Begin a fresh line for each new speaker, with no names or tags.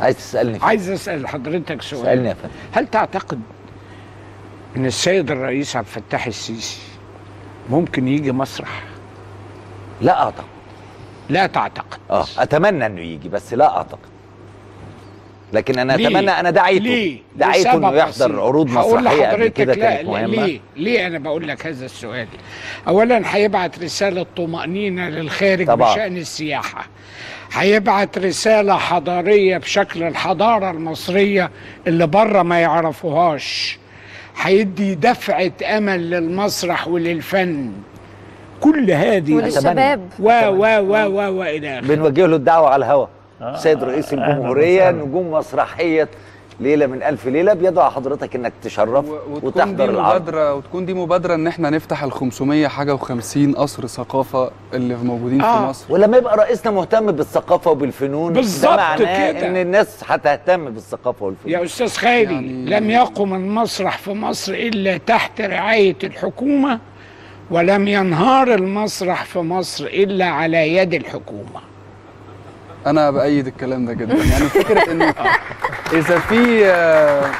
عايز تسألني في
عايز أسأل حضرتك سؤال.
اسالني يا فندم.
هل تعتقد إن السيد الرئيس عبد الفتاح السيسي ممكن يجي مسرح؟
لا أعتقد.
لا تعتقد.
آه أتمنى إنه يجي بس لا أعتقد. لكن أنا
ليه؟
أتمنى أنا دعيته.
ليه؟
دعيته
إنه
يحضر
بسيط.
عروض مسرحية قبل كده كانت مهمة.
ليه ليه أنا بقول لك هذا السؤال؟ اولا هيبعت رسالة طمأنينة للخارج
طبعا.
بشأن السياحة. هيبعت رسالة حضارية بشكل الحضارة المصرية اللي بره ما يعرفوهاش. هيدي دفعة أمل للمسرح وللفن. كل هذه
وللشباب.
و و و و والى آخره.
بنوجه له الدعوة على الهواء. سيد رئيس الجمهورية نجوم مسرحية ليلة من ألف ليلة. بيدعو حضرتك إنك تشرف
دي
وتحضر العرض.
مبادره وتكون دي مبادرة إن إحنا نفتح ال 500 حاجة و50 قصر ثقافة اللي موجودين
آه.
في مصر.
ولما يبقى رئيسنا مهتم بالثقافة وبالفنون
بالظبط
ده معناه
كده.
إن الناس هتهتم بالثقافة والفنون.
يا أستاذ خيري
يعني-
لم يقم المسرح في مصر إلا تحت رعاية الحكومة ولم ينهار المسرح في مصر إلا على يد الحكومة.
أنا بأيد الكلام ده جدا. يعني فكرة ان إذا في آه،